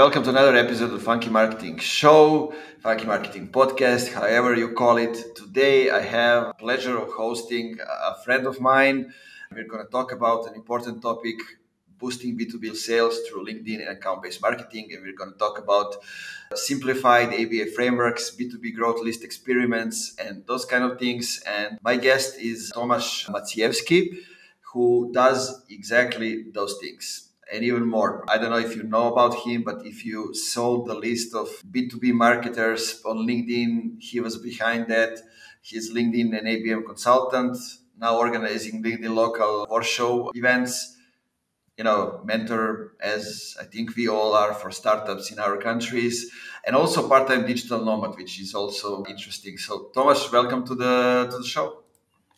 welcome to another episode of Funky Marketing Show, Funky Marketing Podcast, however you call it. Today I have pleasure of hosting a friend of mine. We're going to talk about an important topic, boosting B2B sales through LinkedIn and account-based marketing. And we're going to talk about simplified ABM frameworks, B2B growth list experiments, and those kind of things. And my guest is Tomasz Maciejewski, who does exactly those things and even more. I don't know if you know about him, but if you saw the list of B2B marketers on LinkedIn, he was behind that. He's LinkedIn and ABM consultant, now organizing LinkedIn local Warsaw events. You know, mentor as I think we all are for startups in our countries, and also part-time digital nomad, which is also interesting. So, Thomas, welcome to the to the show.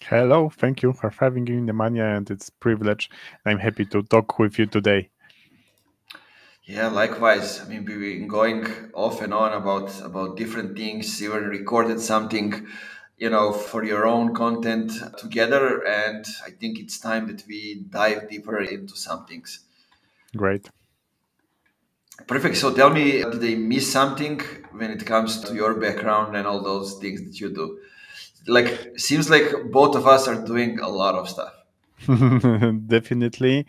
Hello, thank you for having me, Nemanja, and it's a privilege. I'm happy to talk with you today. Yeah, likewise. I mean, we've been going off and on about about different things. Even recorded something, you know, for your own content together, and I think it's time that we dive deeper into some things. Great. Perfect. So tell me, did I miss something when it comes to your background and all those things that you do? Like seems like both of us are doing a lot of stuff. Definitely.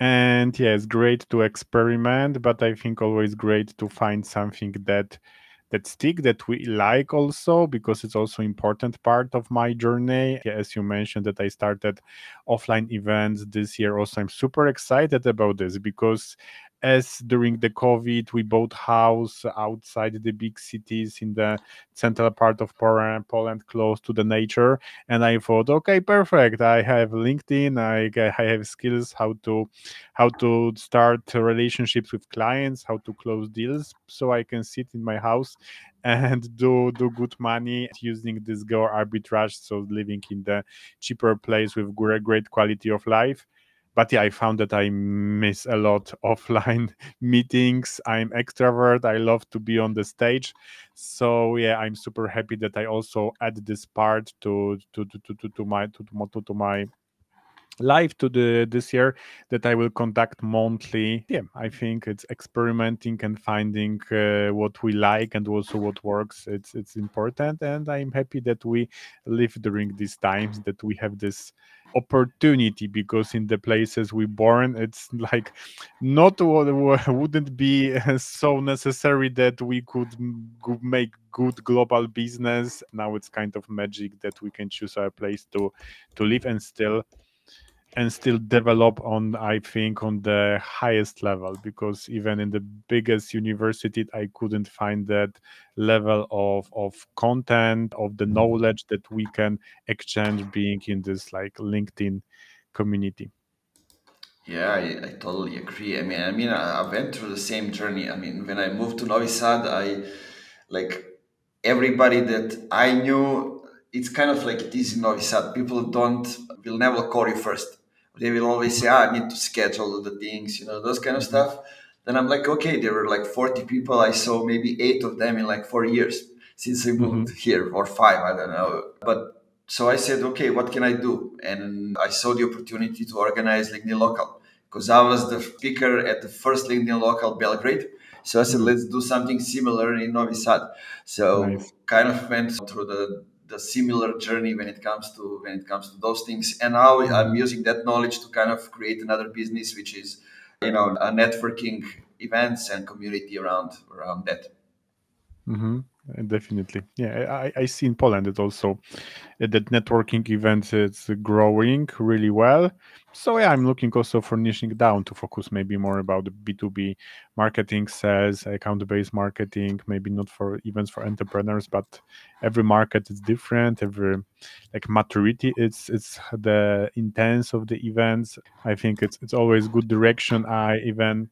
And yeah it's great to experiment but i think always great to find something that that stick that we like also because it's also important part of my journey. As you mentioned that i started offline events this year also i'm super excited about this because as during the COVID, we bought house outside the big cities in the central part of Poland, close to the nature. And I thought, okay, perfect. I have LinkedIn. I, I have skills how to how to start relationships with clients, how to close deals, so I can sit in my house and do do good money using this geo arbitrage so living in the cheaper place with great, great quality of life but yeah i found that i miss a lot offline meetings. I'm extrovert. I love to be on the stage. So yeah i'm super happy that i also add this part to to to to, to my to, to, to my live to the this year that I will conduct monthly. Yeah, I think it's experimenting and finding uh, what we like and also what works. It's it's important, and I'm happy that we live during these times that we have this opportunity because in the places we born it's like not what wouldn't be so necessary that we could make good global business now it's kind of magic that we can choose our place to to live and still and still develop on i think on the highest level because even in the biggest university i couldn't find that level of of content of the mm-hmm. knowledge that we can exchange being in this like linkedin community. Yeah I, I totally agree. I mean i mean I, I went through the same journey. I mean when i moved to novi sad i like everybody that i knew it's kind of like this in Novi Sad. People don't will never call you first they will always say, ah, I need to schedule the things, you know, those kind of mm-hmm. stuff. Then I'm like, okay, there were like 40 people. I saw maybe eight of them in like four years since I moved mm-hmm. here, or five, I don't know. But so I said, okay, what can I do? And I saw the opportunity to organize LinkedIn Local because I was the speaker at the first LinkedIn Local Belgrade. So I said, mm-hmm. let's do something similar in Novi Sad. So nice. kind of went through the the similar journey when it comes to when it comes to those things. And now i'm using that knowledge to kind of create another business which is you know a networking events and community around around that. Mm-hmm. definitely. Yeah I, I see in poland it also that networking events is growing really well so yeah i'm looking also for niching down to focus maybe more about the b2b marketing sales account based marketing maybe not for events for entrepreneurs but every market is different every like maturity it's it's the intense of the events i think it's it's always good direction i even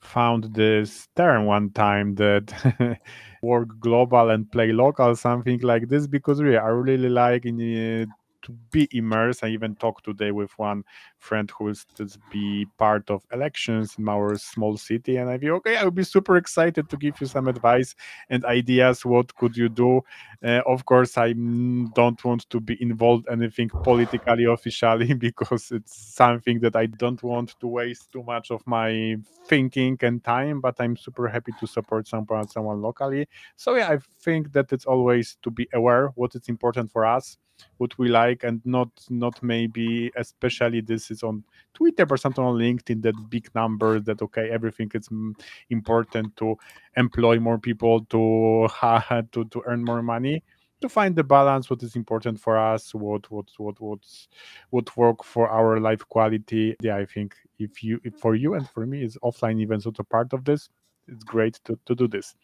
found this term one time that work global and play local something like this because really i really like in uh, to be immersed. I even talked today with one friend who is to be part of elections in our small city and i feel okay i would be super excited to give you some advice and ideas. What could you do? Uh, of course i don't want to be involved anything politically officially because it's something that i don't want to waste too much of my thinking and time but i'm super happy to support someone someone locally. So yeah i think that it's always to be aware what is important for us what we like and not not maybe especially this is on twitter or something on linkedin that big numbers that okay everything is mm, important to employ more people to to to earn more money to find the balance what is important for us what what what what's what work for our life quality. Yeah i think if you if for you and for me is offline events also part of this it's great to, to do this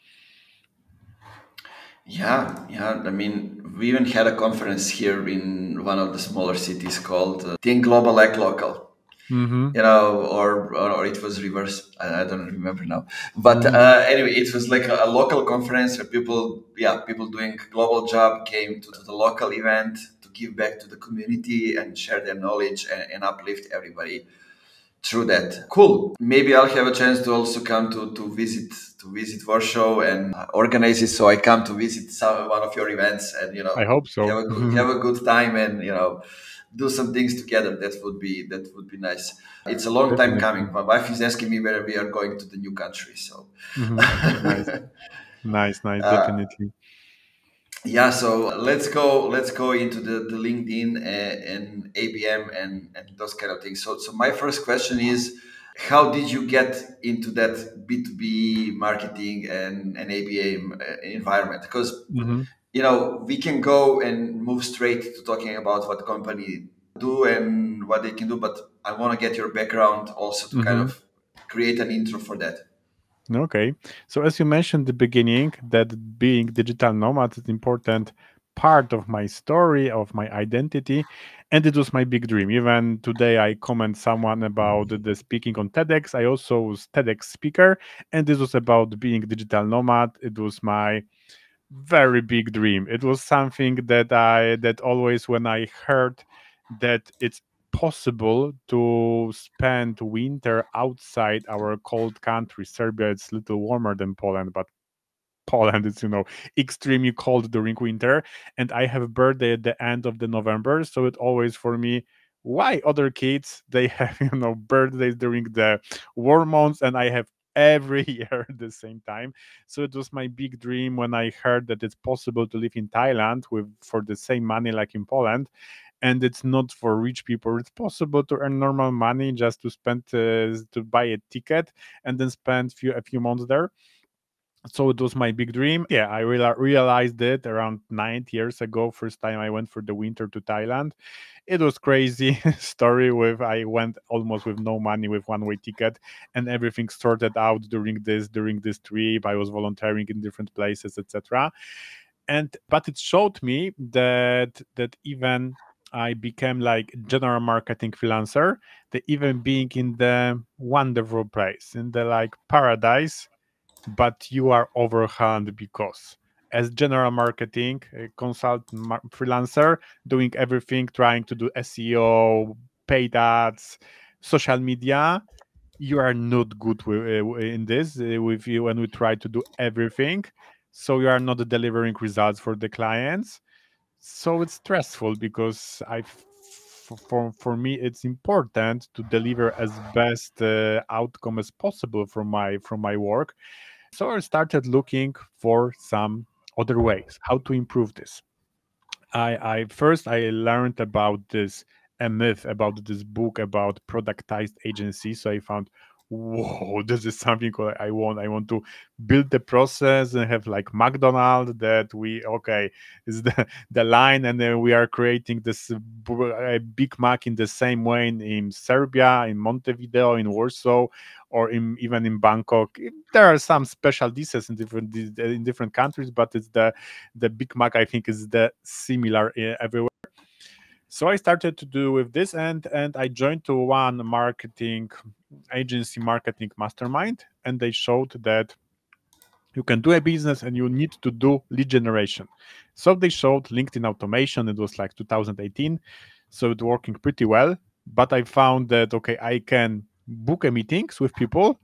yeah, yeah. I mean, we even had a conference here in one of the smaller cities called uh, Think Global Act Local. Mm-hmm. You know, or, or, or it was reverse. I, I don't remember now. But mm-hmm. uh, anyway, it was like a, a, local conference where people, yeah, people doing global job came to, to, the local event to give back to the community and share their knowledge and, and uplift everybody through that. Cool. Maybe I'll have a chance to also come to, to visit to visit Warsaw and organize it. So I come to visit some one of your events and you know I hope so. Have a good, have a good time and you know do some things together. That would be that would be nice. It's a long Definitely. time coming. My wife is asking me whether we are going to the new country. So mm-hmm. nice, nice, nice. Uh, definitely yeah so let's go let's go into the, the linkedin and, uh, and abm and, and those kind of things so so my first question is how did you get into that b2b marketing and, and abm uh, environment because mm-hmm. you know we can go and move straight to talking about what company do and what they can do but i want to get your background also to mm-hmm. kind of create an intro for that Okay. So as you mentioned the beginning, that being digital nomad is important part of my story, of my identity, and it was my big dream. Even today, I comment someone about the speaking on TEDx. I also was TEDx speaker, and this was about being digital nomad. It was my very big dream. It was something that I that always when I heard that it's possible to spend winter outside our cold country. Serbia it's a little warmer than Poland, but Poland is you know extremely cold during winter. And I have birthday at the end of the November, so it always for me why other kids they have you know birthdays during the warm months and I have every year at the same time so it was my big dream when i heard that it's possible to live in thailand with for the same money like in poland and it's not for rich people it's possible to earn normal money just to spend uh, to buy a ticket and then spend few a few months there so it was my big dream. Yeah i real- realized it around nine years ago first time i went for the winter to thailand. It was crazy story with i went almost with no money with one way ticket and everything sorted out during this during this trip. I was volunteering in different places etc and but it showed me that that even I became like general marketing freelancer, the even being in the wonderful place, in the like paradise, but you are overhand because as general marketing consultant mar- freelancer, doing everything, trying to do SEO, paid ads, social media, you are not good with, uh, in this uh, with you when we try to do everything. So you are not delivering results for the clients so it's stressful because I for for me it's important to deliver as best uh, outcome as possible from my from my work so i started looking for some other ways how to improve this. I i first i learned about this a myth about this book about productized agency. So i found whoa this is something i want i want to build the process and have like mcdonald's that we okay is the the line and then we are creating this big mac in the same way in, in serbia in montevideo in warsaw or in, even in bangkok there are some special dishes in different in different countries but it's the the big mac i think is the similar uh, everywhere. So i started to do with this and and i joined to one marketing agency marketing mastermind and they showed that you can do a business and you need to do lead generation. So they showed linkedin automation it was like 2018 so it working pretty well but I found that okay, I can book a meetings with people,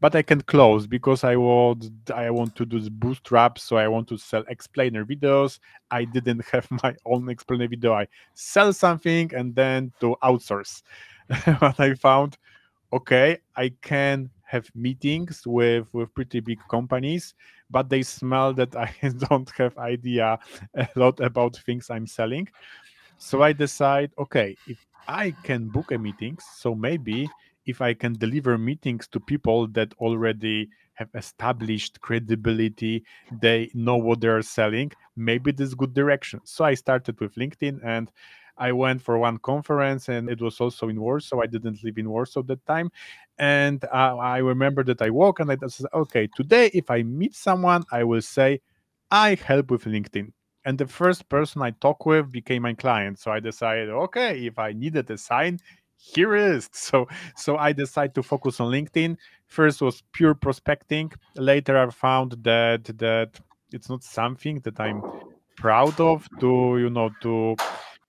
but I can close because I want I want to do the bootstrap, so I want to sell explainer videos. I didn't have my own explainer video. I sell something and then to outsource. but I found okay, I can have meetings with with pretty big companies, but they smell that I don't have idea a lot about things I'm selling. So I decide, okay, if I can book a meetings, so maybe if I can deliver meetings to people that already have established credibility, they know what they're selling, maybe this good direction. So I started with LinkedIn and I went for one conference and it was also in Warsaw. I didn't live in Warsaw that time. And uh, I remember that I walk and I said, okay, today if I meet someone, I will say, I help with LinkedIn. And the first person I talk with became my client. So I decided, okay, if I needed a sign, here is. So so i decided to focus on linkedin. First was pure prospecting. Later i found that that it's not something that i'm proud of to you know to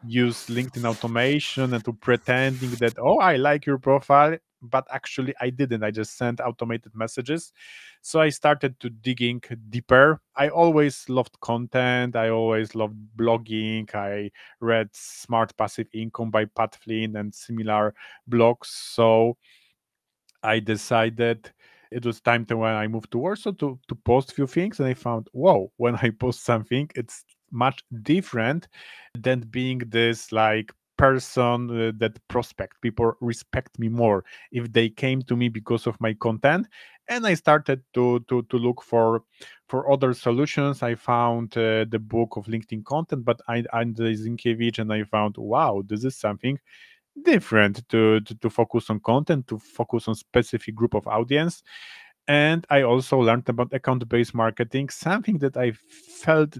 use linkedin automation and to pretending that oh i like your profile but actually I didn't. I just sent automated messages. So I started to digging deeper. I always loved content. I always loved blogging. I read Smart Passive Income by Pat Flynn and similar blogs. So I decided it was time to when I moved to Warsaw to, to post a few things and I found, whoa, when I post something, it's much different than being this like person uh, that prospect. People respect me more if they came to me because of my content. And i started to to to look for for other solutions. I found uh, the book of linkedin content but i andrei zinkevich and i found wow this is something different to, to to focus on content to focus on specific group of audience. And i also learned about account based marketing something that i felt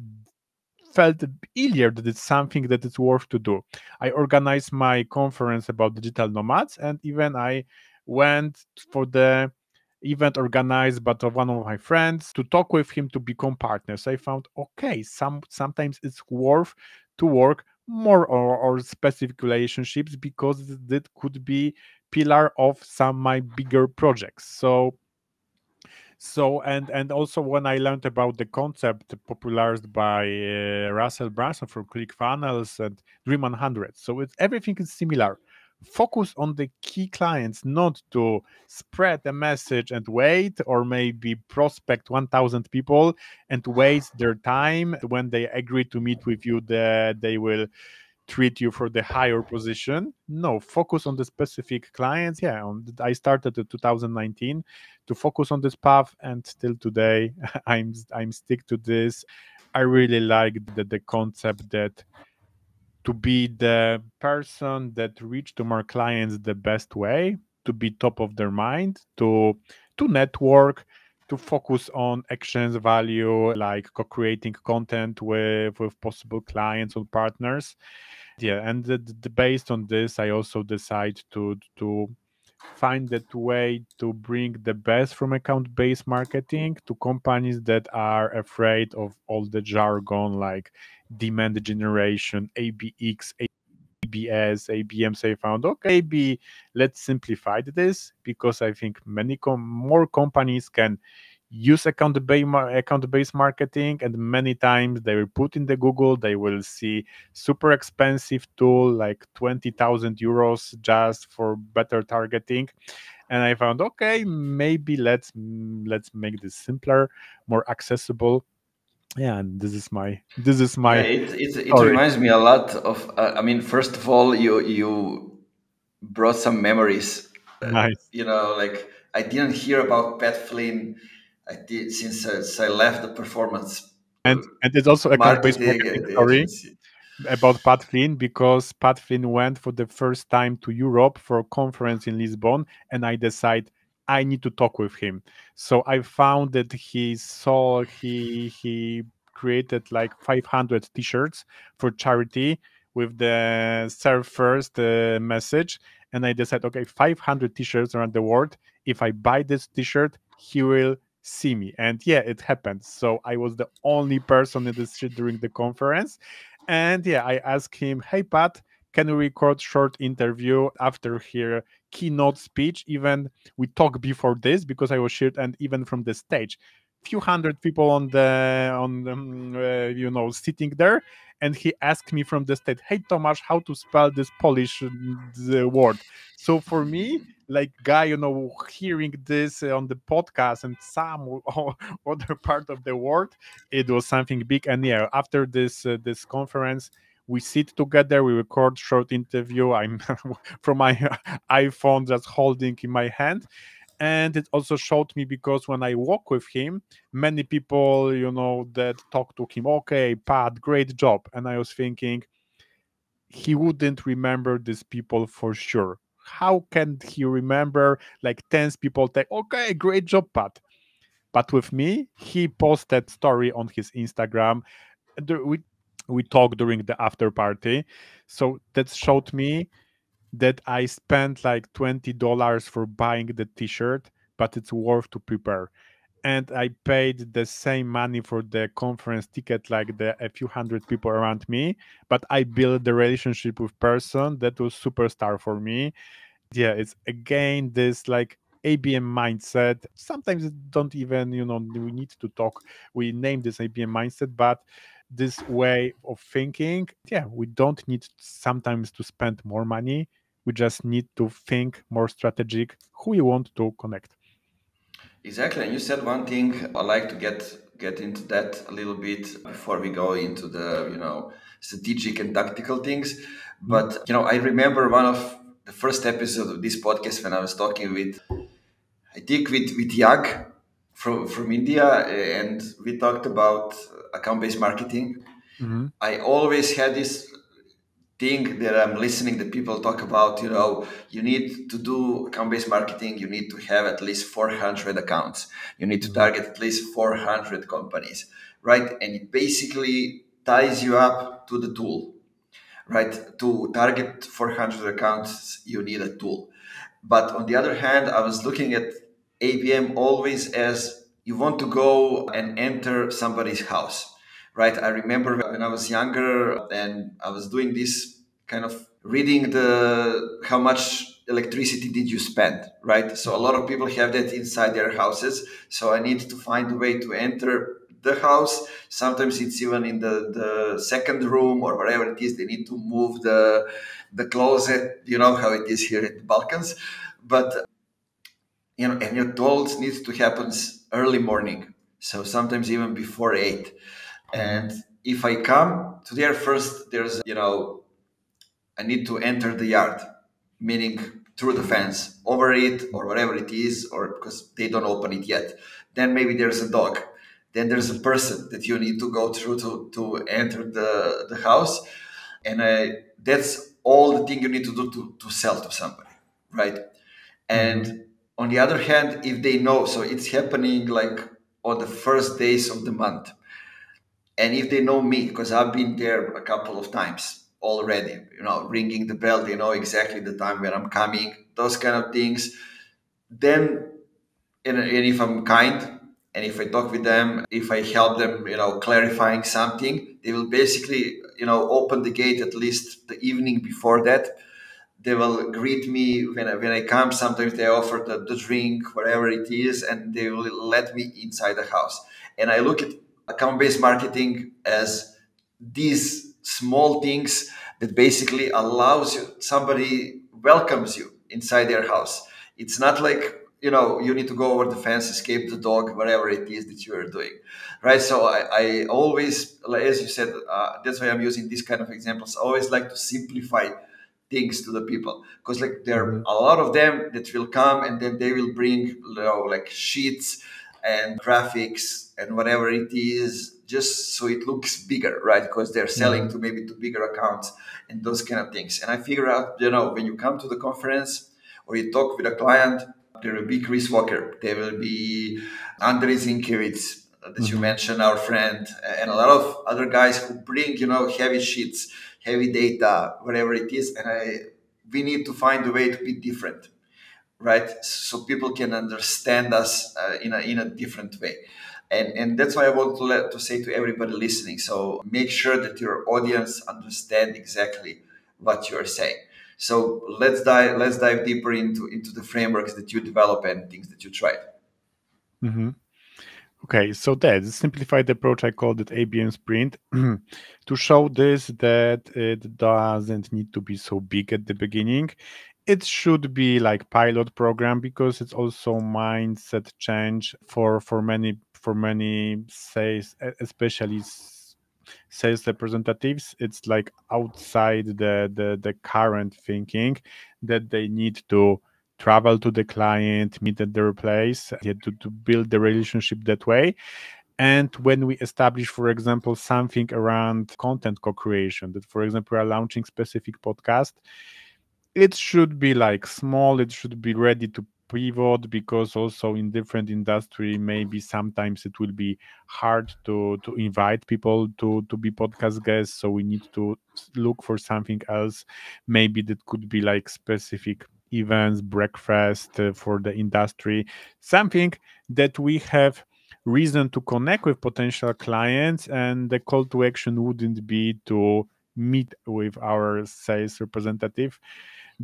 felt earlier that it's something that it's worth to do. I organized my conference about digital nomads, and even I went for the event organized by one of my friends to talk with him to become partners. I found okay, some sometimes it's worth to work more or, or specific relationships because that could be pillar of some my bigger projects. So so and and also when i learned about the concept popularized by uh, russell brunson from clickfunnels and dream 100 so it's everything is similar. Focus on the key clients not to spread a message and wait or maybe prospect 1000 people and waste their time. When they agree to meet with you that they will treat you for the higher position. No focus on the specific clients. Yeah on, i started in 2019 to focus on this path and still today i'm i'm stick to this. I really like the, the concept that to be the person that reach to more clients the best way to be top of their mind to to network to focus on actions value like co-creating content with with possible clients or partners. Yeah and the, the, based on this i also decide to to find that way to bring the best from account based marketing to companies that are afraid of all the jargon like demand generation abx ABS, ABM, say found okay, maybe let's simplify this because I think many com- more companies can use account based account based marketing and many times they will put in the google they will see super expensive tool like 20000 euros just for better targeting. And i found okay maybe let's let's make this simpler more accessible yeah and this is my this is my yeah, it, it, it reminds me a lot of uh, i mean first of all you you brought some memories nice. Uh, you know like i didn't hear about pat flynn I did since, uh, since I left the performance. And and it's also a based story about Pat Flynn because Pat Flynn went for the first time to Europe for a conference in Lisbon, and I decided I need to talk with him. So I found that he saw he he created like 500 t-shirts for charity with the serve first uh, message and i decided okay 500 t-shirts around the world if i buy this t-shirt he will see me. And yeah, it happened. So I was the only person in the street during the conference. And yeah, I asked him, hey, Pat, can we record short interview after her keynote speech? Even we talk before this because i was shared and even from the stage. Few hundred people on the on the, um, uh, you know sitting there and he asked me from the state hey tomasz how to spell this polish uh, word? So for me like guy you know hearing this on the podcast and some other part of the world it was something big. And yeah after this uh, this conference we sit together we record short interview i'm from my iphone just holding in my hand. And it also showed me because when i walk with him many people you know that talk to him okay pat great job. And i was thinking he wouldn't remember these people for sure. How can he remember like 10 people say okay great job pat. But with me he posted story on his instagram we we talked during the after party so that showed me that I spent like $20 for buying the t-shirt, but it's worth to prepare. And I paid the same money for the conference ticket like the a few hundred people around me, but I built the relationship with person that was superstar for me. Yeah, it's again this like ABM mindset. Sometimes don't even, you know, we need to talk. We name this ABM mindset, but this way of thinking yeah we don't need sometimes to spend more money. We just need to think more strategic who we want to connect. Exactly and you said one thing i like to get get into that a little bit before we go into the you know strategic and tactical things. But you know i remember one of the first episode of this podcast when i was talking with i think with with yag from from india and we talked about account based marketing. Mm-hmm. I always had this thing that I'm listening that people talk about, you know, you need to do account based marketing, you need to have at least 400 accounts, you need to mm-hmm. target at least 400 companies, right? And it basically ties you up to the tool, right? To target 400 accounts, you need a tool. But on the other hand, I was looking at ABM always as you want to go and enter somebody's house, right? I remember when I was younger and I was doing this kind of reading the how much electricity did you spend, right? So a lot of people have that inside their houses. So I need to find a way to enter the house. Sometimes it's even in the, the second room or whatever it is. They need to move the the closet. You know how it is here in the Balkans, but you know, and your tools needs to happen early morning. So sometimes even before eight. And if I come to there first, there's, you know, I need to enter the yard, meaning through the fence, over it or whatever it is, or because they don't open it yet. Then maybe there's a dog. Then there's a person that you need to go through to, to enter the, the house. And I, that's all the thing you need to do to, to sell to somebody, right? And on the other hand, if they know, so it's happening like on the first days of the month. And if they know me, because I've been there a couple of times already, you know, ringing the bell, they know exactly the time when I'm coming, those kind of things. Then, and, and if I'm kind, and if I talk with them, if I help them, you know, clarifying something, they will basically, you know, open the gate at least the evening before that they will greet me when I, when I come. Sometimes they offer the, the drink, whatever it is, and they will let me inside the house. And I look at account based marketing as these small things that basically allows you, somebody welcomes you inside their house. It's not like you know you need to go over the fence escape the dog whatever it is that you are doing right so i, I always as you said uh, that's why i'm using these kind of examples I always like to simplify things to the people because like there are mm-hmm. a lot of them that will come and then they will bring you know like sheets and graphics and whatever it is just so it looks bigger right because they're selling mm-hmm. to maybe to bigger accounts and those kind of things and i figure out you know when you come to the conference or you talk with a client there will be chris walker there will be andrei zinkevich that mm-hmm. you mentioned our friend and a lot of other guys who bring you know heavy sheets heavy data, whatever it is, and I we need to find a way to be different, right? So people can understand us uh, in a in a different way. And, and that's why I want to, let, to say to everybody listening. So make sure that your audience understand exactly what you are saying. So let's dive let's dive deeper into into the frameworks that you develop and things that you tried. Mm-hmm. Okay, so that simplified approach, I called it ABM Sprint to show this that it doesn't need to be so big at the beginning. It should be like pilot program because it's also mindset change for for many for many sales, especially sales representatives. It's like outside the the, the current thinking that they need to travel to the client, meet at their place, to, to build the relationship that way. And when we establish, for example, something around content co-creation, that for example we are launching specific podcast, it should be like small, it should be ready to pivot because also in different industry maybe sometimes it will be hard to to invite people to to be podcast guests so we need to look for something else maybe that could be like specific events, breakfast uh, for the industry, something that we have reason to connect with potential clients and the call to action wouldn't be to meet with our sales representative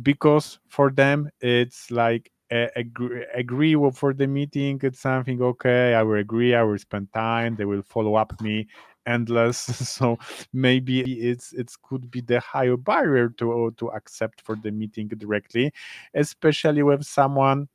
because for them it's like agree, agree for the meeting it's something okay i will agree i will spend time they will follow up me endless so maybe it's it could be the higher barrier to uh, to accept for the meeting directly especially with someone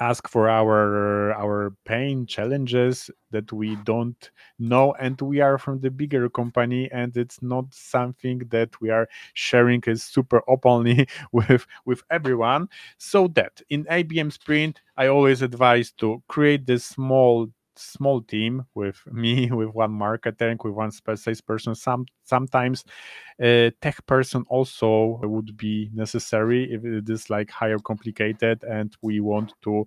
ask for our our pain challenges that we don't know and we are from the bigger company and it's not something that we are sharing is super openly with with everyone. So that in abm sprint i always advise to create this small small team with me with one marketing with one sales person some sometimes a tech person also would be necessary if it is like higher complicated and we want to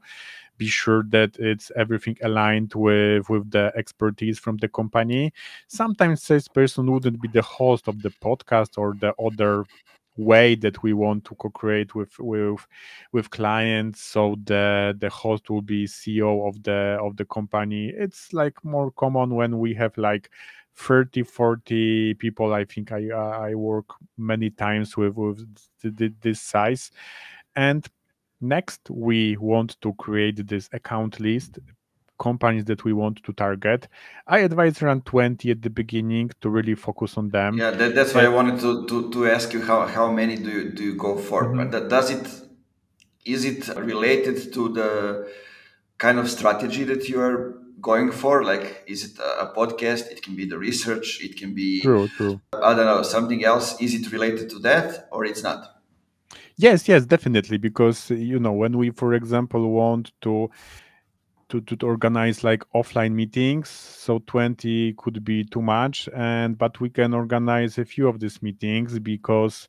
be sure that it's everything aligned with with the expertise from the company. Sometimes salesperson wouldn't be the host of the podcast or the other way that we want to co-create with with with clients so the the host will be ceo of the of the company. It's like more common when we have like 30 40 people. I think i i work many times with with this size. And next we want to create this account list companies that we want to target. I advise around 20 at the beginning to really focus on them. Yeah, that, that's why I wanted to, to, to ask you how, how many do you, do you go for? Mm-hmm. But does it is it related to the kind of strategy that you are going for? Like, is it a podcast? It can be the research. It can be true, true. I don't know something else. Is it related to that or it's not? Yes, yes, definitely. Because you know when we, for example, want to to, to organize like offline meetings. So 20 could be too much and but we can organize a few of these meetings because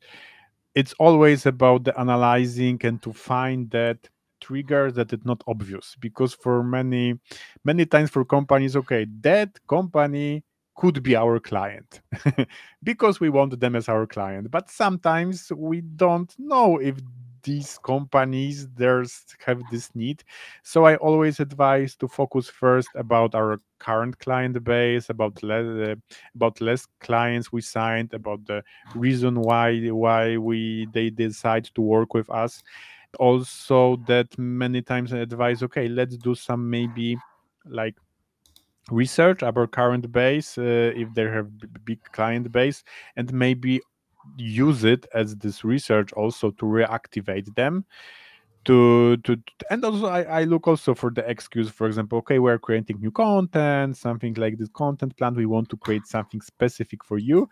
it's always about the analyzing and to find that trigger that is not obvious. Because for many many times for companies okay that company could be our client because we want them as our client. But sometimes we don't know if these companies there's have this need. So i always advise to focus first about our current client base about less uh, about less clients we signed about the reason why why we they decide to work with us. Also that many times i advise okay let's do some maybe like research about current base uh, if they have big client base and maybe use it as this research also to reactivate them to to and also I, I look also for the excuse for example okay we're creating new content something like this content plan we want to create something specific for you.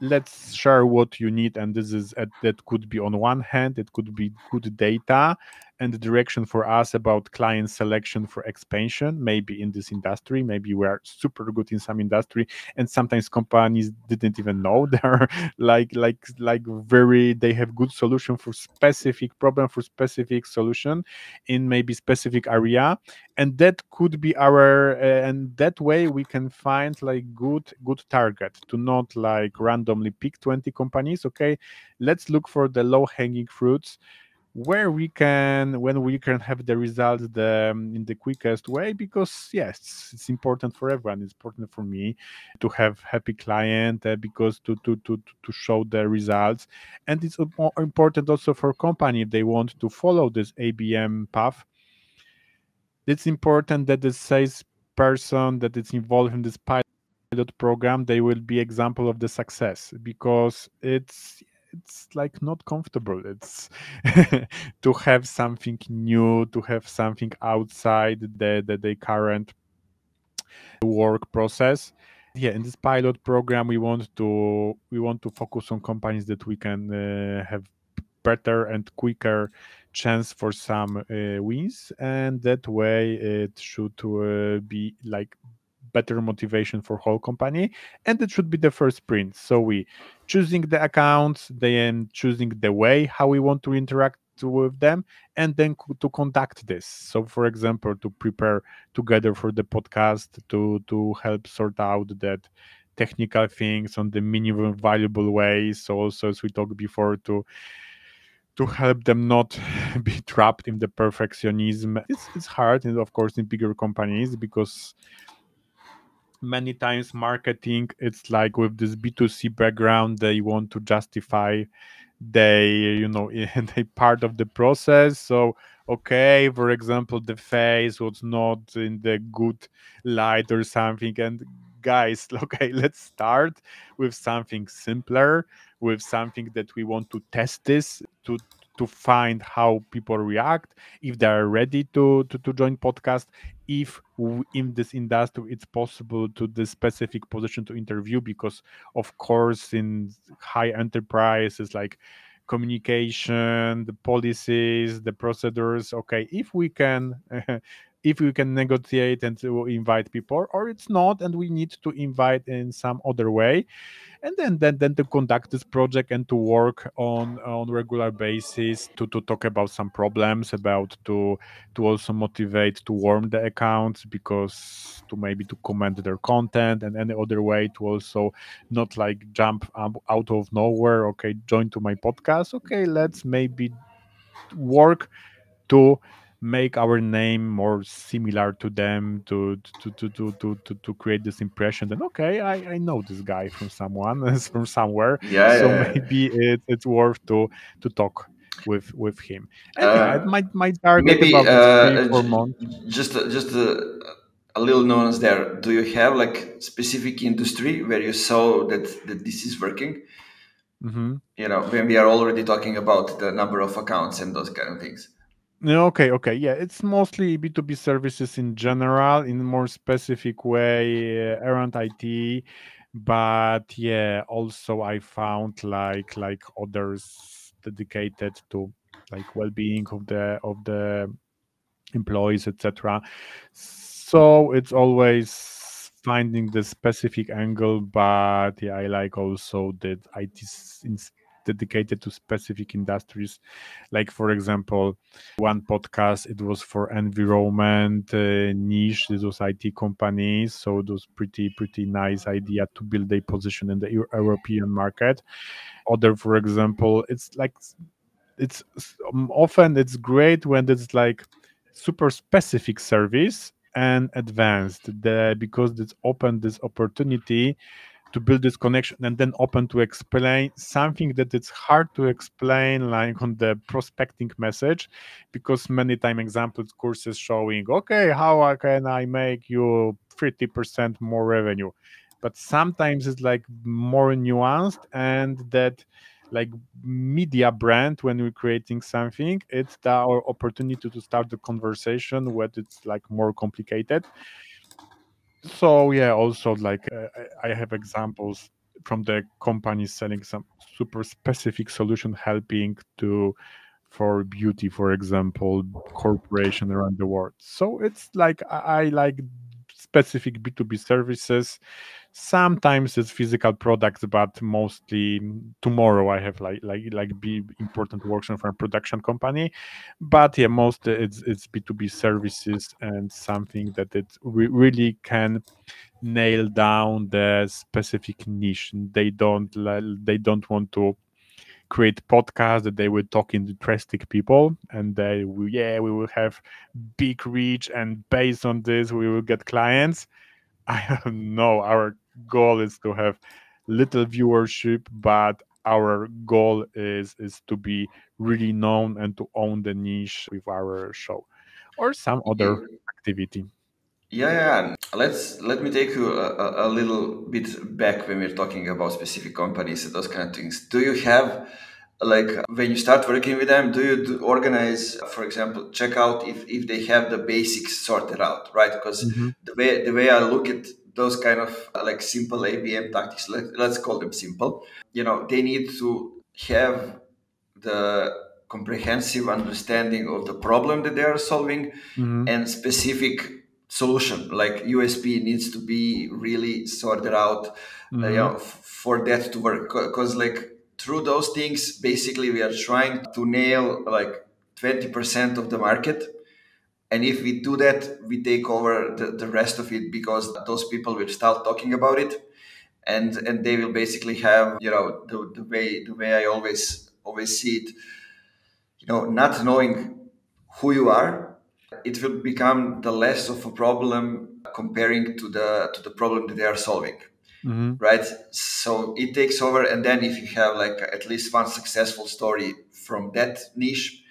Let's share what you need and this is that could be on one hand it could be good data and the direction for us about client selection for expansion maybe in this industry maybe we are super good in some industry and sometimes companies didn't even know. They're like like like very they have good solution for specific problem for specific solution in maybe specific area. And that could be our uh, and that way we can find like good good target to not like randomly pick 20 companies. Okay let's look for the low hanging fruits where we can when we can have the results the, um, in the quickest way because yes it's important for everyone. It's important for me to have happy client uh, because to, to to to show the results. And it's important also for company if they want to follow this abm path. It's important that the sales person that is involved in this pilot program they will be example of the success because it's it's like not comfortable. It's to have something new to have something outside the the, the current work process. Yeah in this pilot program we want to we want to focus on companies that we can uh, have better and quicker chance for some uh, wins and that way it should uh, be like better motivation for whole company and it should be the first print. So we choosing the accounts then choosing the way how we want to interact with them and then to conduct this. So for example to prepare together for the podcast to to help sort out that technical things on the minimum valuable ways. So also as we talked before to to help them not be trapped in the perfectionism. It's, it's hard and of course in bigger companies because many times marketing it's like with this b2c background they want to justify they you know they part of the process. So okay for example the face was not in the good light or something. And guys okay let's start with something simpler with something that we want to test this to to find how people react if they are ready to to, to join podcast if in this industry it's possible to the specific position to interview because of course in high enterprises like communication the policies the procedures okay if we can if we can negotiate and invite people or it's not and we need to invite in some other way and then then, then to conduct this project and to work on on regular basis to, to talk about some problems about to to also motivate to warm the accounts because to maybe to comment their content and any other way to also not like jump out of nowhere okay join to my podcast. Okay let's maybe work to make our name more similar to them to to to to to to, to create this impression that okay I, I know this guy from someone from somewhere. Yeah so yeah, maybe it, it's worth to to talk with with him. And uh, yeah, my my target maybe about uh, three, four months. just just a, a little nuance there. Do you have like specific industry where you saw that that this is working? Mm-hmm. you know when we are already talking about the number of accounts and those kind of things Okay, okay. Yeah, it's mostly B2B services in general, in more specific way uh, around IT. But yeah, also I found like like others dedicated to like well-being of the of the employees, etc. So it's always finding the specific angle, but yeah, I like also that IT dedicated to specific industries. Like for example one podcast it was for environment uh, niche was it companies. So it was pretty pretty nice idea to build a position in the european market. Other for example it's like it's um, often it's great when it's like super specific service and advanced the, because it's open this opportunity to build this connection and then open to explain something that it's hard to explain like on the prospecting message because many time examples courses showing okay how can i make you 50% more revenue? But sometimes it's like more nuanced and that like media brand when we're creating something it's our opportunity to start the conversation when it's like more complicated so yeah also like uh, i have examples from the companies selling some super specific solution helping to for beauty for example corporation around the world. So it's like i, I like specific b2b services sometimes it's physical products but mostly tomorrow i have like like like be important workshop for a production company. But yeah most it's it's b2b services and something that it re- really can nail down the specific niche. They don't they don't want to create podcasts that they will talk in interesting people. And they will yeah we will have big reach. And based on this we will get clients. I don't know our goal is to have little viewership but our goal is is to be really known and to own the niche with our show or some other activity yeah, yeah. Let's let me take you a, a, little bit back when we're talking about specific companies and those kind of things. Do you have like when you start working with them do you do organize for example check out if, if they have the basics sorted out right because mm-hmm. the way the way i look at those kind of like simple abm tactics let, let's call them simple you know they need to have the comprehensive understanding of the problem that they are solving mm-hmm. and specific solution like usp needs to be really sorted out mm-hmm. uh, you know, f- for that to work because like through those things, basically, we are trying to nail like 20% of the market. And if we do that, we take over the, the rest of it because those people will start talking about it. And, and they will basically have, you know, the, the way the way I always always see it, you know, not knowing who you are, it will become the less of a problem comparing to the to the problem that they are solving mm-hmm. right? So it takes over, and then if you have like at least one successful story from that niche,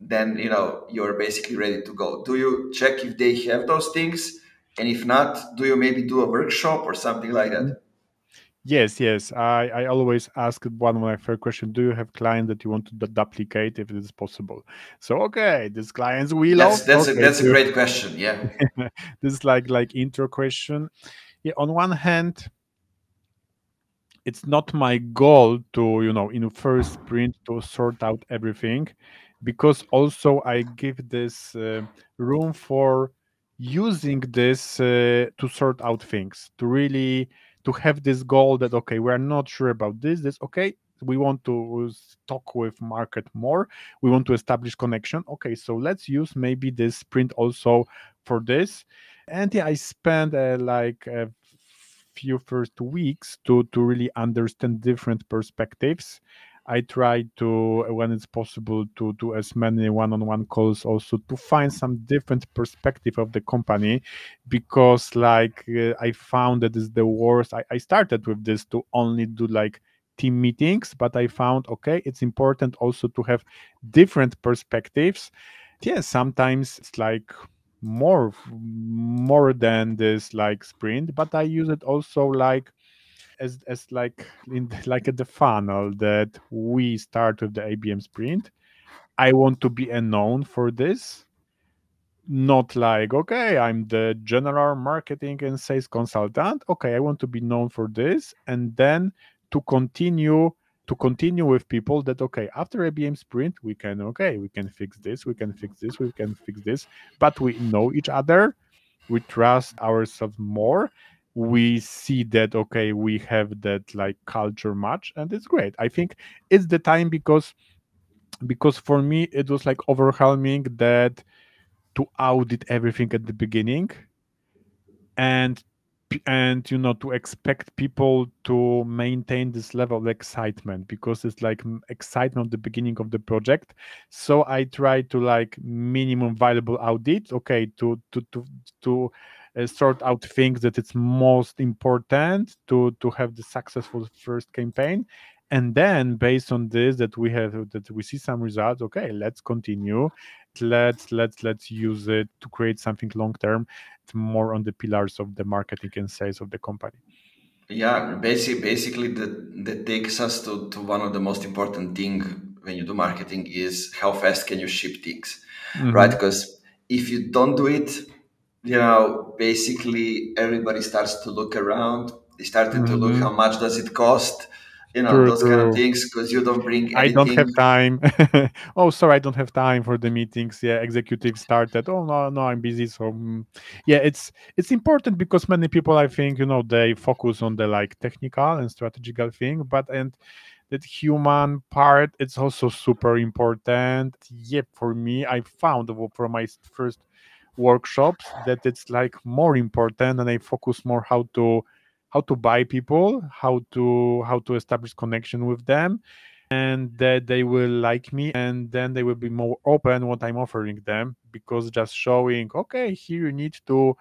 then you know you're basically ready to go. Do you check if they have those things? And if not, do you maybe do a workshop or something like that? Yes, yes. I, I always ask one of my first questions: Do you have clients that you want to duplicate if it is possible? So, okay, these clients we that's. That's okay, a, that's a great question. Yeah, this is like like intro question. Yeah, on one hand, it's not my goal to you know in first sprint to sort out everything because also i give this uh, room for using this uh, to sort out things to really to have this goal that okay we're not sure about this this okay we want to talk with market more. We want to establish connection. Okay so let's use maybe this sprint also for this. And yeah i spent uh, like a few first weeks to to really understand different perspectives i try to when it's possible to do as many one-on-one calls also to find some different perspective of the company because like uh, i found that is the worst. I, I started with this to only do like team meetings but i found okay it's important also to have different perspectives. Yeah sometimes it's like more more than this like sprint but i use it also like as as like in like at the funnel that we start with the abm sprint. I want to be a known for this. Not like okay i'm the general marketing and sales consultant. Okay i want to be known for this. And then to continue to continue with people that okay after abm sprint we can okay we can fix this we can fix this we can fix this. But we know each other. We trust ourselves more we see that okay we have that like culture match and it's great. I think it's the time because because for me it was like overwhelming that to audit everything at the beginning and and you know to expect people to maintain this level of excitement because it's like excitement at the beginning of the project. So i try to like minimum viable audit okay to to to to uh, sort out things that it's most important to to have the successful first campaign. And then based on this that we have that we see some results okay let's continue. Let's let's let's use it to create something long term. It's more on the pillars of the marketing and sales of the company. Yeah basically basically that that takes us to, to one of the most important thing when you do marketing is how fast can you ship things mm-hmm. right? Because if you don't do it you know basically everybody starts to look around they started mm-hmm. to look mm-hmm. how much does it cost you know true, those true. kind of things because you don't bring anything. i don't have time oh sorry i don't have time for the meetings yeah executives started oh no no i'm busy so mm. yeah it's it's important because many people i think you know they focus on the like technical and strategical thing but and that human part it's also super important yeah for me i found for my first workshops that it's like more important and i focus more how to how to buy people how to how to establish connection with them and that they will like me and then they will be more open what i'm offering them because just showing okay here you need to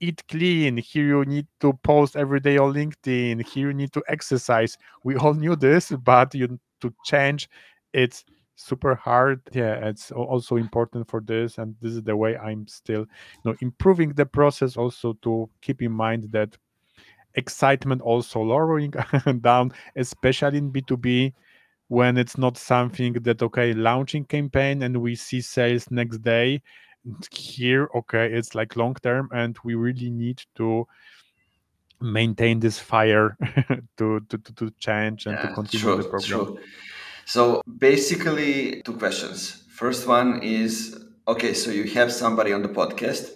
eat clean here you need to post every day on linkedin here you need to exercise. We all knew this but you to change it's super hard yeah it's also important for this and this is the way i'm still you know improving the process also to keep in mind that excitement also lowering down especially in b2b when it's not something that okay launching campaign and we see sales next day here okay it's like long term and we really need to maintain this fire to, to, to, to change and yeah, to continue true, the program true. So basically two questions first one is okay so you have somebody on the podcast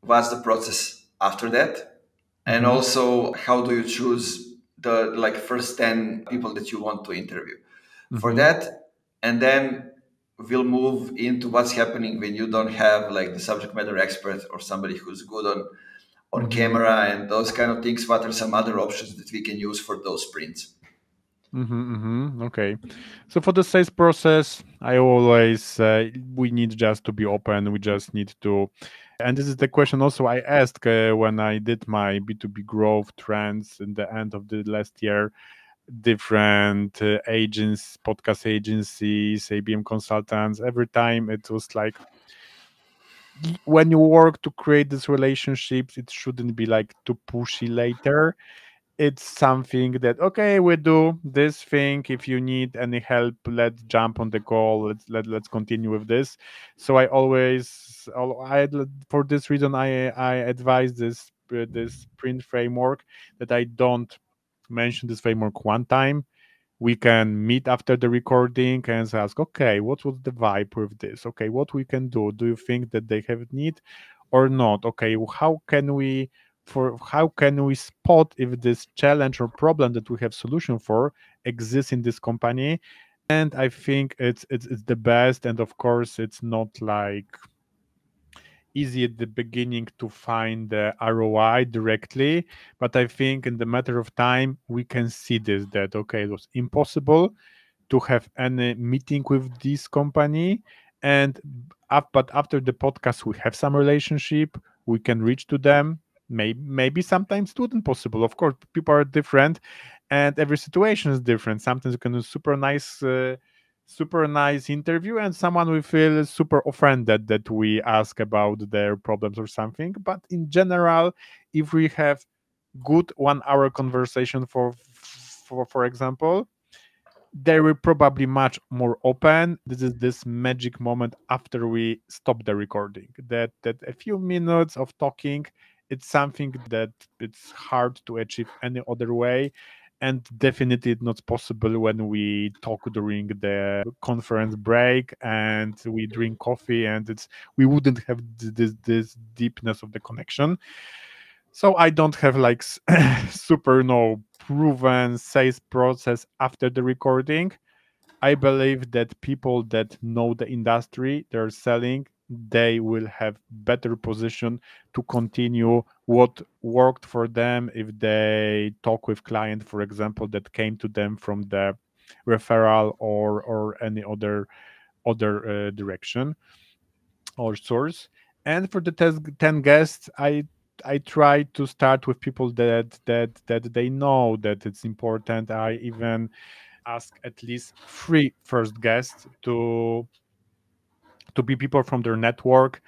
what's the process after that and mm-hmm. also how do you choose the like first 10 people that you want to interview mm-hmm. for that and then we'll move into what's happening when you don't have like the subject matter expert or somebody who's good on on mm-hmm. camera and those kind of things what are some other options that we can use for those sprints mm-hmm, mm-hmm. okay so for the sales process i always uh, we need just to be open we just need to and this is the question also i asked uh, when i did my b2b growth trends in the end of the last year different uh, agents, podcast agencies, ABM consultants. Every time it was like when you work to create these relationships, it shouldn't be like too pushy later. It's something that okay, we do this thing. If you need any help, let's jump on the call. Let's let let's continue with this. So I always, I for this reason, I I advise this uh, this sprint framework that I don't mention this framework one time we can meet after the recording and ask okay what was the vibe with this okay what we can do do you think that they have need or not okay how can we for how can we spot if this challenge or problem that we have solution for exists in this company and i think it's it's, it's the best and of course it's not like easy at the beginning to find the ROI directly, but I think in the matter of time we can see this that okay, it was impossible to have any meeting with this company, and but after the podcast we have some relationship, we can reach to them. Maybe maybe sometimes it wouldn't possible. Of course, people are different, and every situation is different. Sometimes you can do super nice. Uh, super nice interview and someone will feel super offended that we ask about their problems or something but in general if we have good one hour conversation for for for example they will probably much more open this is this magic moment after we stop the recording that that a few minutes of talking it's something that it's hard to achieve any other way and definitely not possible when we talk during the conference break and we drink coffee and it's we wouldn't have this this deepness of the connection. So i don't have like super no proven sales process after the recording. I believe that people that know the industry they're selling they will have better position to continue what worked for them if they talk with client for example that came to them from the referral or or any other other uh, direction or source. And for the 10 guests i i try to start with people that that that they know that it's important. I even ask at least three first guests to to be people from their network.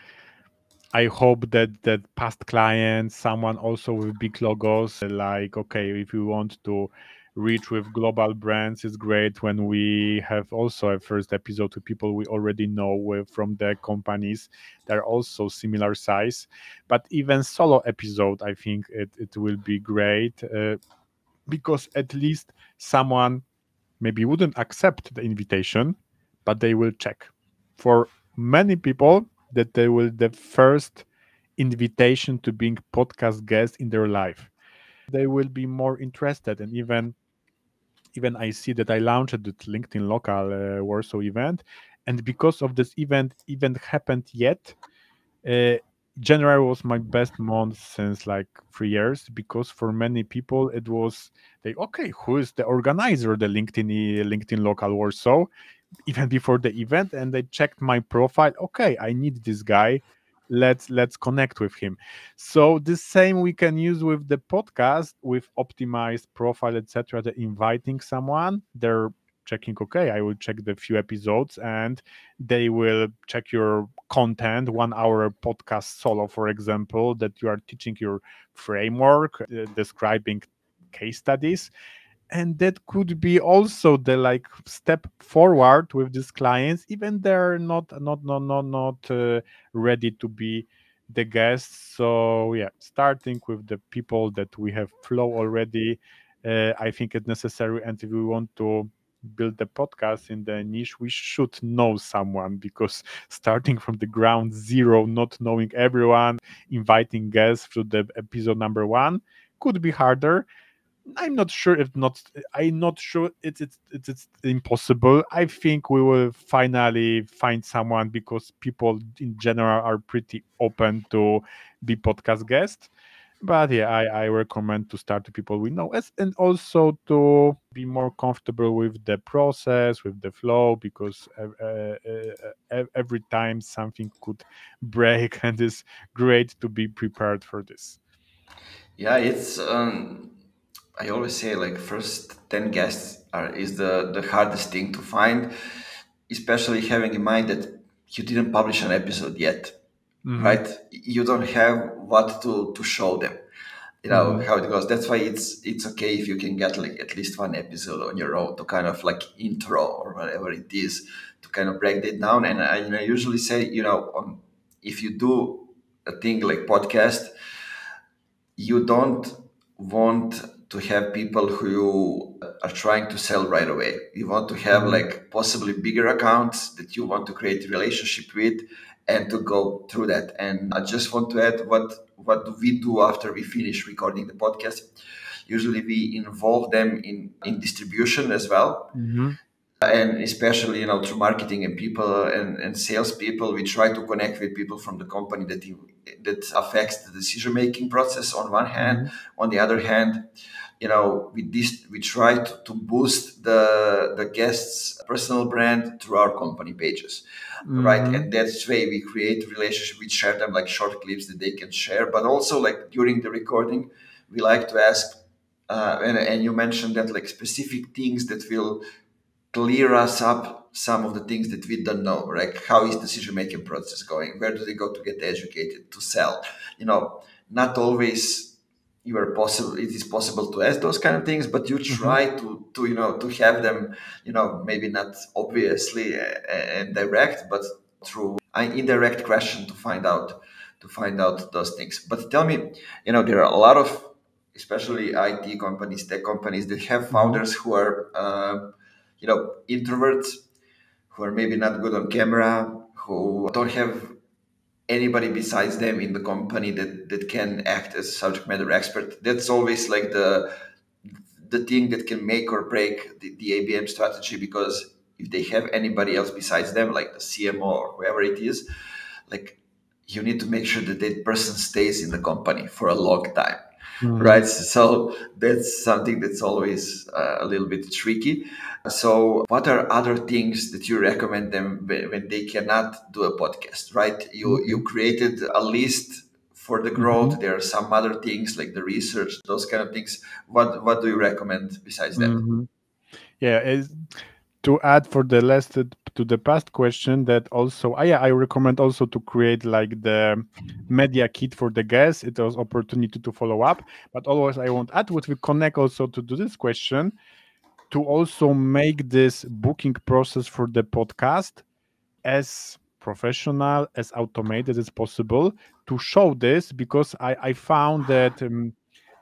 I hope that that past clients, someone also with big logos, like okay, if you want to reach with global brands, it's great when we have also a first episode with people we already know from the companies that are also similar size. But even solo episode, I think it, it will be great uh, because at least someone maybe wouldn't accept the invitation, but they will check for many people that they will the first invitation to being podcast guest in their life. They will be more interested and even even i see that i launched the linkedin local uh, warsaw event and because of this event event happened yet uh, January was my best month since like three years because for many people it was they okay who is the organizer the LinkedIn LinkedIn local Warsaw even before the event and they checked my profile. Okay I need this guy. Let's let's connect with him. So the same we can use with the podcast with optimized profile etc the inviting someone. They're checking okay i will check the few episodes and they will check your content one hour podcast solo for example that you are teaching your framework uh, describing case studies and that could be also the like step forward with these clients even they're not not not not not uh, ready to be the guests. So yeah starting with the people that we have flow already uh, i think it's necessary and if we want to build the podcast in the niche we should know someone because starting from the ground zero not knowing everyone inviting guests to the episode number one could be harder i'm not sure if not i'm not sure it's it's it's, it's impossible. I think we will finally find someone because people in general are pretty open to be podcast guests. But yeah I, I recommend to start to people we know as, and also to be more comfortable with the process with the flow because uh, uh, uh, every time something could break and it's great to be prepared for this. Yeah it's um, i always say like first 10 guests are is the the hardest thing to find especially having in mind that you didn't publish an episode yet mm-hmm. right? You don't have what to, to show them. You know mm-hmm. how it goes. That's why it's it's okay if you can get like at least one episode on your own to kind of like intro or whatever it is to kind of break that down. And I, you know, usually say you know on, if you do a thing like podcast, you don't want to have people who are trying to sell right away. You want to have mm-hmm. like possibly bigger accounts that you want to create a relationship with and to go through that. And I just want to add what what do we do after we finish recording the podcast. Usually we involve them in in distribution as well. Mm-hmm. And especially, you know, through marketing and people and, and sales people, we try to connect with people from the company that that affects the decision making process on one hand. Mm-hmm. On the other hand, you know, we this we try to, to boost the the guests' personal brand through our company pages mm-hmm. right? And that's way we create relationship. We share them like short clips that they can share, but also like during the recording, we like to ask, uh, and, and you mentioned that like specific things that will clear us up some of the things that we don't know, like how is decision making process going? Where do they go to get educated to sell? You know, not always you are possible it is possible to ask those kind of things but you mm-hmm. try mm-hmm. to to you know to have them you know maybe not obviously and direct but through an indirect question to find out to find out those things but tell me you know there are a lot of especially it companies tech companies that have mm-hmm. founders who are uh, you know introverts who are maybe not good on camera who don't have anybody besides them in the company that that can act as subject matter expert. That's always like the the thing that can make or break the, the abm strategy because if they have anybody else besides them like the cmo or whoever it is like you need to make sure that that person stays in the company for a long time mm-hmm. right so that's something that's always uh, a little bit tricky so, what are other things that you recommend them when they cannot do a podcast? Right? You mm-hmm. you created a list for the growth. Mm-hmm. There are some other things like the research, those kind of things. What what do you recommend besides that? Mm-hmm. Yeah, to add for the last to the past question that also I, I recommend also to create like the media kit for the guests. It was opportunity to follow up. But always i want add. What we connect also to, to this question to also make this booking process for the podcast as professional as automated as possible to show this because i, I found that um,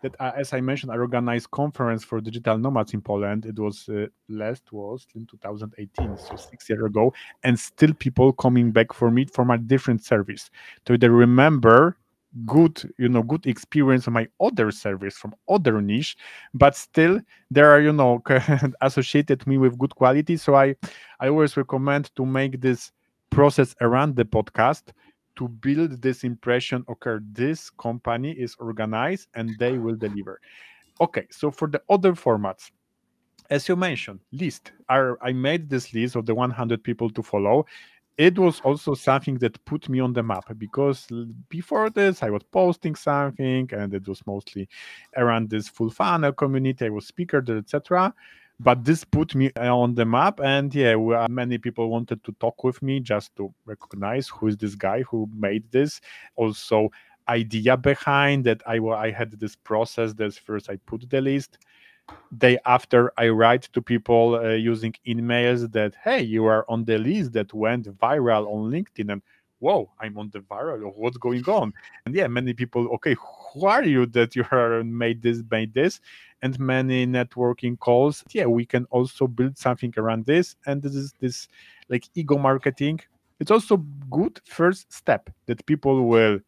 that uh, as i mentioned i organized conference for digital nomads in poland. It was uh, last was in 2018 so six years ago and still people coming back for me from a different service. So they remember good you know good experience on my other service from other niche but still there are you know associated me with good quality. So i i always recommend to make this process around the podcast to build this impression okay this company is organized and they will deliver okay so for the other formats as you mentioned list i made this list of the 100 people to follow it was also something that put me on the map because before this I was posting something and it was mostly around this full funnel community. I was speaker etc. But this put me on the map, and yeah, many people wanted to talk with me just to recognize who is this guy who made this. Also, idea behind that. I I had this process. That first I put the list day after I write to people uh, using emails that, hey, you are on the list that went viral on LinkedIn. And whoa, I'm on the viral. What's going on? And yeah, many people, okay, who are you that you are made this, made this? And many networking calls. Yeah, we can also build something around this. And this is this like ego marketing. It's also good first step that people will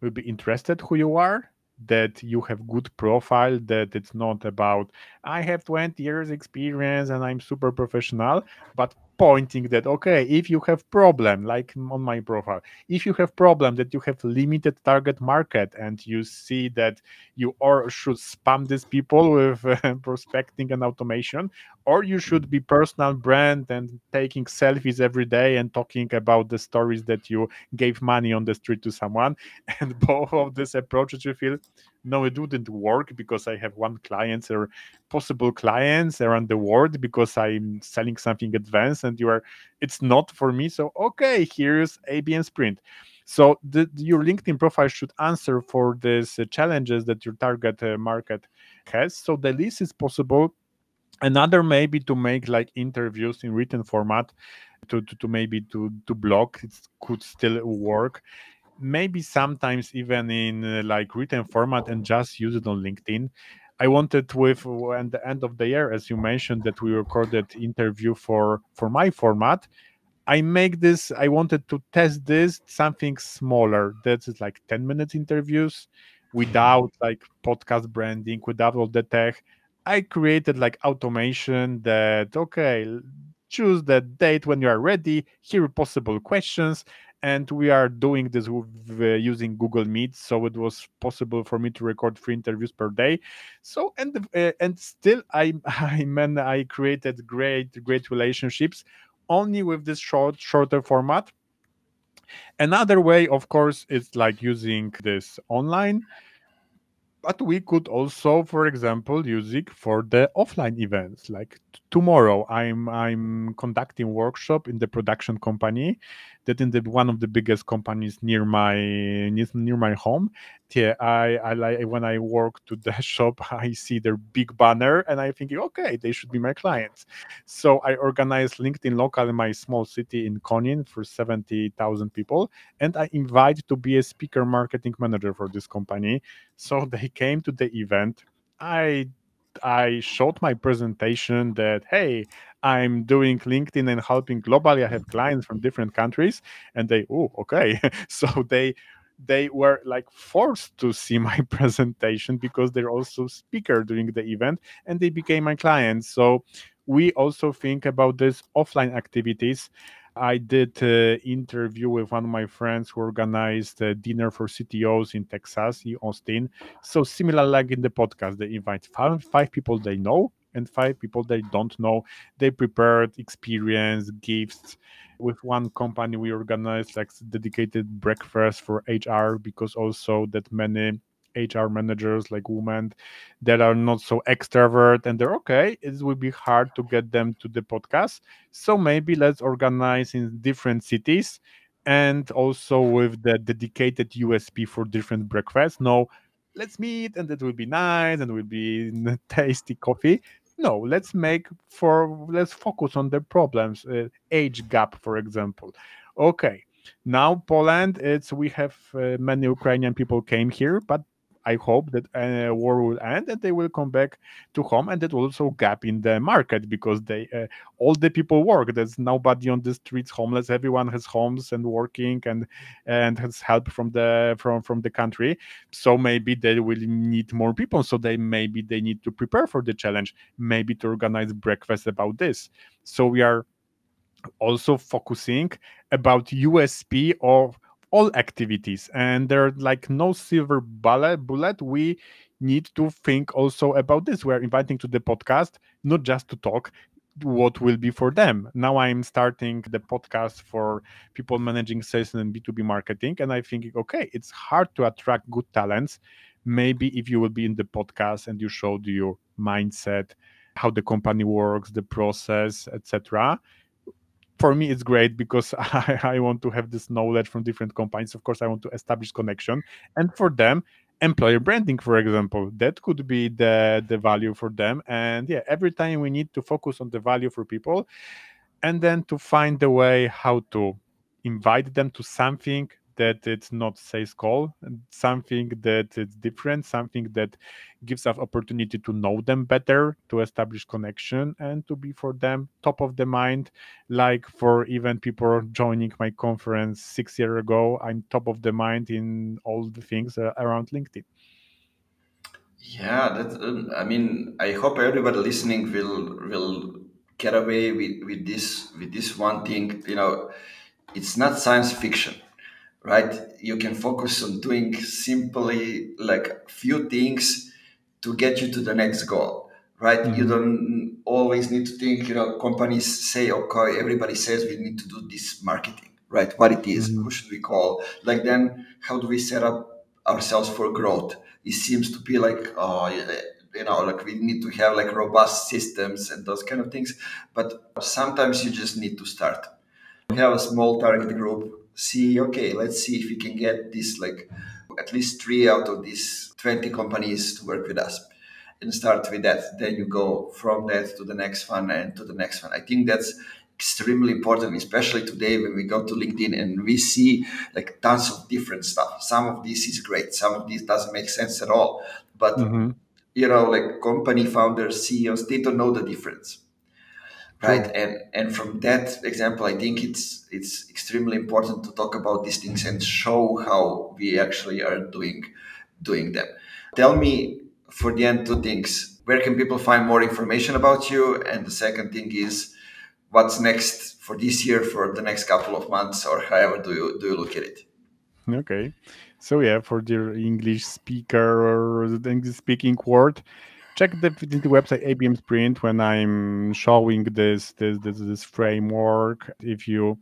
will be interested who you are that you have good profile that it's not about i have 20 years experience and i'm super professional but pointing that okay if you have problem like on my profile if you have problem that you have limited target market and you see that you or should spam these people with uh, prospecting and automation or you should be personal brand and taking selfies every day and talking about the stories that you gave money on the street to someone. And both of these approaches you feel no it wouldn't work because i have one client or possible clients around the world because i'm selling something advanced and you are it's not for me. So okay here's abm sprint. So the, your linkedin profile should answer for these challenges that your target uh, market has. So the least is possible another maybe to make like interviews in written format to, to, to maybe to to blog it could still work maybe sometimes even in uh, like written format and just use it on LinkedIn. I wanted with at the end of the year, as you mentioned, that we recorded interview for for my format. I make this. I wanted to test this something smaller. That's like ten minutes interviews, without like podcast branding, without all the tech. I created like automation that okay, choose the date when you are ready. Here are possible questions, and we are doing this with, uh, using Google Meet, so it was possible for me to record three interviews per day. So and uh, and still, I I man, I created great great relationships only with this short shorter format. Another way, of course, is like using this online but we could also for example use it for the offline events like tomorrow i'm i'm conducting workshop in the production company that in the one of the biggest companies near my near my home yeah i i like when i walk to the shop i see their big banner and i think okay they should be my clients. So i organize linkedin local in my small city in konin for 70000 people and i invite to be a speaker marketing manager for this company. So they came to the event. I I showed my presentation that hey, I'm doing LinkedIn and helping globally. I have mm-hmm. clients from different countries, and they oh okay, so they they were like forced to see my presentation because they're also speaker during the event, and they became my clients. So we also think about this offline activities I did an interview with one of my friends who organized a dinner for CTOs in Texas, in Austin. So similar like in the podcast, they invite five, five people they know and five people they don't know. They prepared experience, gifts. With one company, we organized like dedicated breakfast for HR because also that many HR managers like women that are not so extrovert and they're okay. It will be hard to get them to the podcast. So maybe let's organize in different cities and also with the dedicated USP for different breakfasts. No, let's meet and it will be nice and will be tasty coffee. No, let's make for let's focus on the problems. Uh, age gap, for example. Okay, now Poland. It's we have uh, many Ukrainian people came here, but I hope that uh, war will end and they will come back to home, and that will also gap in the market because they uh, all the people work. There's nobody on the streets homeless. Everyone has homes and working and and has help from the from from the country. So maybe they will need more people. So they maybe they need to prepare for the challenge. Maybe to organize breakfast about this. So we are also focusing about USP of all activities and there are like no silver bullet bullet. We need to think also about this. We're inviting to the podcast not just to talk what will be for them. Now i'm starting the podcast for people managing sales and b2b marketing and i think okay it's hard to attract good talents. Maybe if you will be in the podcast and you showed your mindset how the company works the process etc for me it's great because I, I want to have this knowledge from different companies. Of course i want to establish connection. And for them employer branding for example that could be the the value for them. And yeah every time we need to focus on the value for people and then to find a way how to invite them to something that it's not sales call something that it's different something that gives us opportunity to know them better to establish connection and to be for them top of the mind. Like for even people joining my conference six years ago i'm top of the mind in all the things uh, around linkedin. Yeah uh, i mean i hope everybody listening will will get away with with this with this one thing. You know it's not science fiction right? You can focus on doing simply like a few things to get you to the next goal, right? Mm-hmm. You don't always need to think, you know, companies say, okay, everybody says we need to do this marketing, right? What it is, mm-hmm. who should we call? Like then how do we set up ourselves for growth? It seems to be like, oh, you know, like we need to have like robust systems and those kind of things. But sometimes you just need to start. We have a small target group see, okay, let's see if we can get this like at least three out of these 20 companies to work with us and start with that. Then you go from that to the next one and to the next one. I think that's extremely important, especially today when we go to LinkedIn and we see like tons of different stuff. Some of this is great, some of this doesn't make sense at all. But mm-hmm. you know, like company founders, CEOs, they don't know the difference right. And and from that example i think it's it's extremely important to talk about these things and show how we actually are doing doing them. Tell me for the end two things. Where can people find more information about you? And the second thing is what's next for this year for the next couple of months or however do you do you look at it? Okay. So yeah for the english speaker or the english speaking world check the, the website ABM Sprint when I'm showing this, this this this framework. If you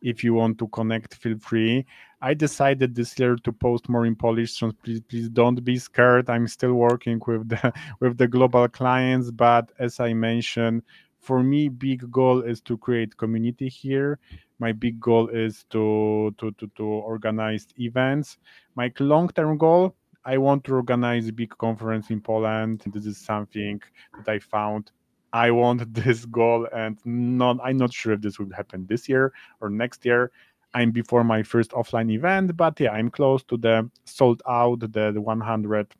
if you want to connect, feel free. I decided this year to post more in Polish, so please please don't be scared. I'm still working with the with the global clients, but as I mentioned, for me, big goal is to create community here. My big goal is to to to, to organize events. My long term goal I want to organize a big conference in Poland. This is something that I found. I want this goal, and not I'm not sure if this will happen this year or next year. I'm before my first offline event, but yeah, I'm close to the sold out the, the 100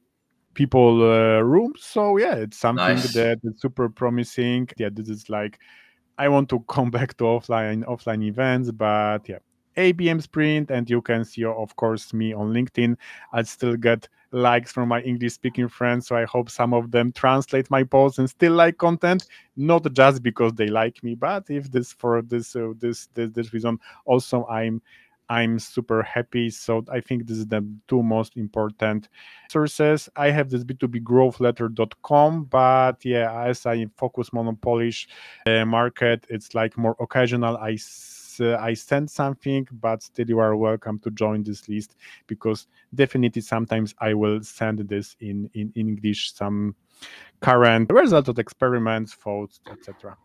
people uh, room. So yeah, it's something nice. that is super promising. Yeah, this is like I want to come back to offline offline events, but yeah, ABM Sprint, and you can see, of course, me on LinkedIn. I still get likes from my English speaking friends, so I hope some of them translate my posts and still like content, not just because they like me, but if this for this uh, this, this this reason, also I'm I'm super happy. So I think this is the two most important sources. I have this B2B growth letter.com, but yeah, as I focus more on Polish uh, market, it's like more occasional. I uh, I send something, but still you are welcome to join this list because definitely sometimes I will send this in in English some current results of experiments, thoughts, etc.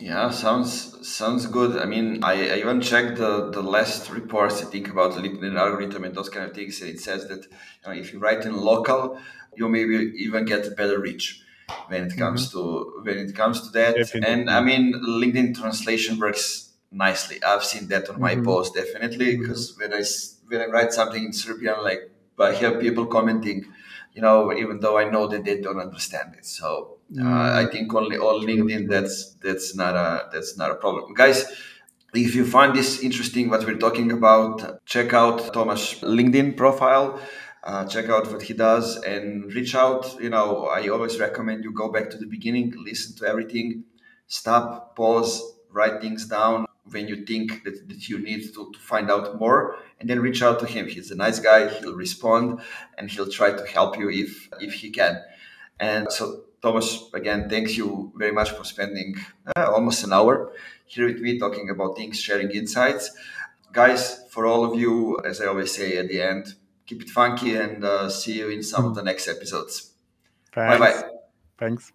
Yeah, sounds sounds good. I mean, I, I even checked the, the last reports I think about the LinkedIn algorithm and those kind of things, and it says that you know, if you write in local, you maybe even get better reach when it comes mm-hmm. to when it comes to that. Definitely. And I mean, LinkedIn translation works nicely. I've seen that on my mm-hmm. post definitely because mm-hmm. when I when I write something in Serbian, like I hear people commenting, you know, even though I know that they don't understand it. So uh, I mm. think only on LinkedIn that's that's not a that's not a problem, guys. If you find this interesting, what we're talking about, check out Thomas' LinkedIn profile. Uh, check out what he does and reach out. You know, I always recommend you go back to the beginning, listen to everything, stop, pause, write things down when you think that, that you need to, to find out more and then reach out to him. He's a nice guy. He'll respond and he'll try to help you if if he can. And so thomas again thanks you very much for spending uh, almost an hour here with me talking about things sharing insights. Guys for all of you as i always say at the end keep it funky and uh, see you in some of the next episodes. Bye bye Thanks.